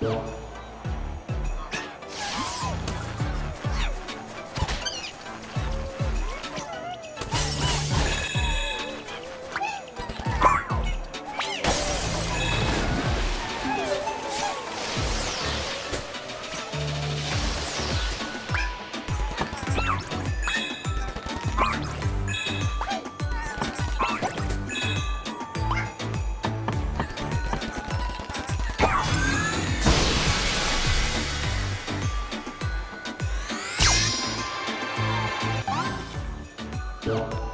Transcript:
No. Thank you.